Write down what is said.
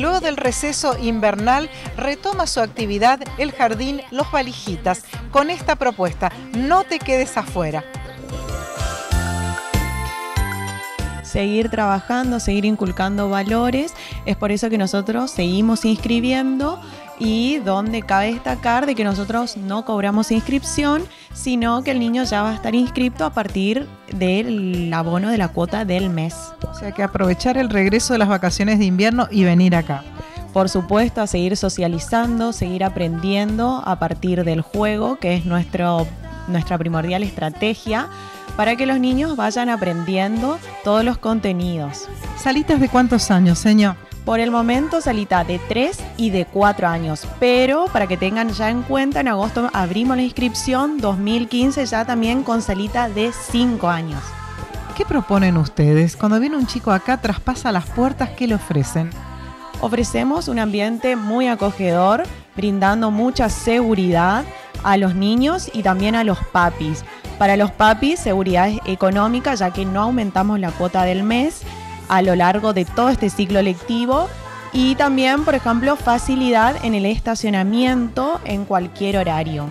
Luego del receso invernal, retoma su actividad el jardín Los Valijitas con esta propuesta, no te quedes afuera. seguir trabajando, seguir inculcando valores. Es por eso que nosotros seguimos inscribiendo y donde cabe destacar de que nosotros no cobramos inscripción, sino que el niño ya va a estar inscrito a partir del abono de la cuota del mes. O sea que aprovechar el regreso de las vacaciones de invierno y venir acá. Por supuesto, a seguir socializando, seguir aprendiendo a partir del juego, que es nuestro, nuestra primordial estrategia para que los niños vayan aprendiendo todos los contenidos. ¿Salitas de cuántos años, señor? Por el momento salita de 3 y de 4 años, pero para que tengan ya en cuenta, en agosto abrimos la inscripción 2015 ya también con salita de 5 años. ¿Qué proponen ustedes? Cuando viene un chico acá, traspasa las puertas, ¿qué le ofrecen? Ofrecemos un ambiente muy acogedor, brindando mucha seguridad a los niños y también a los papis. Para los papis, seguridad económica, ya que no aumentamos la cuota del mes a lo largo de todo este ciclo lectivo. Y también, por ejemplo, facilidad en el estacionamiento en cualquier horario.